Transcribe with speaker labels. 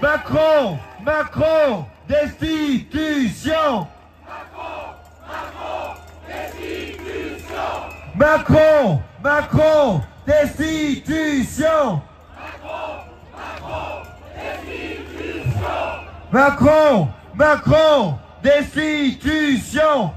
Speaker 1: Macron, Macron, destitution. Macron, Macron, destitution. Macron, Macron, destitution. Macron, Macron, destitution.